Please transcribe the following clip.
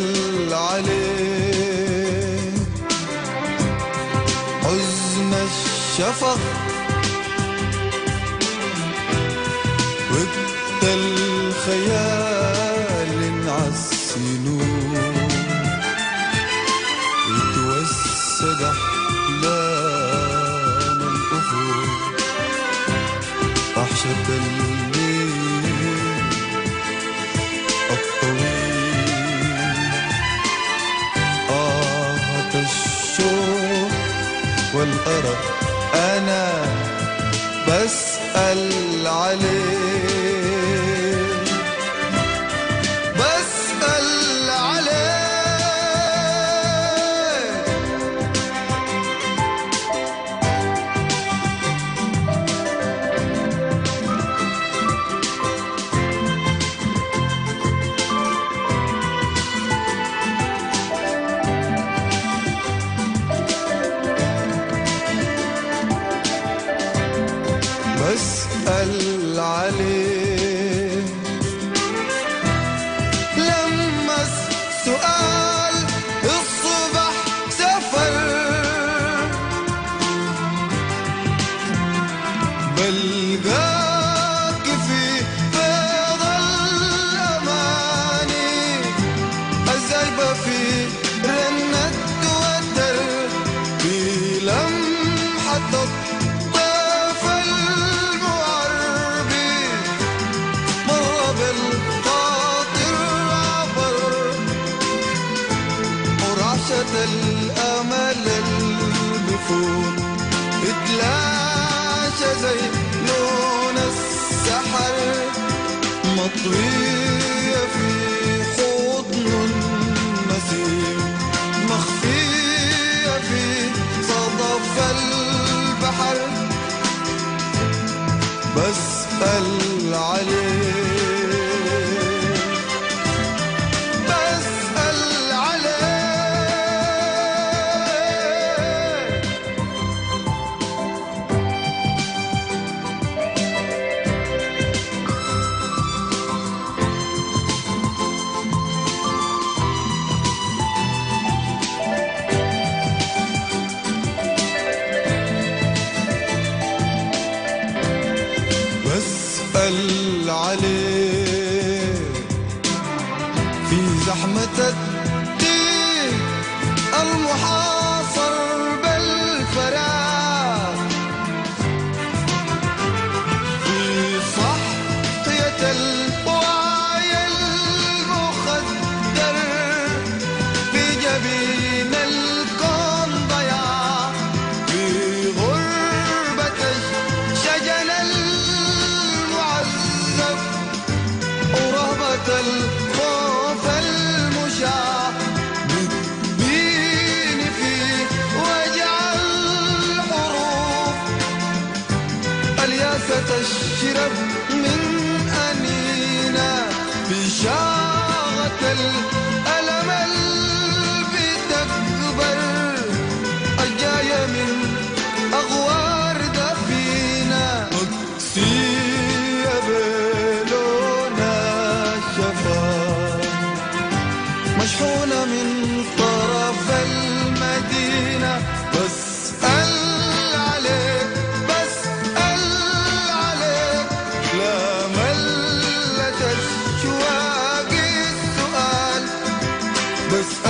تسأل عليه حزن الشفق وقت الخيال انعس نور وتوسد أحلام الأفق وحشة الشوق والأرق أنا بسأل عليك. Hallelujah. aku في زحمة الدين المحاضر dias Christmas.